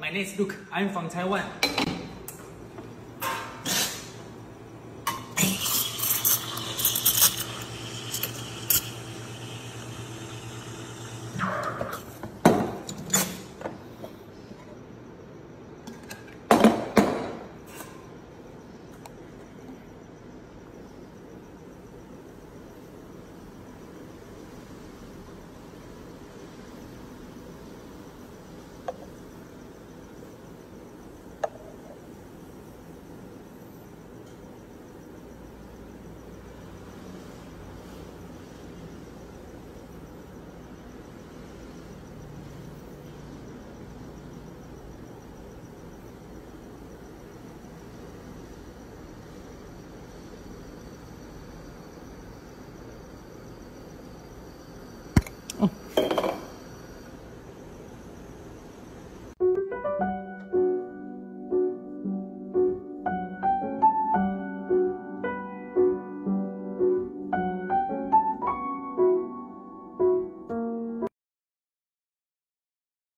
My name is Luke. I'm from Taiwan.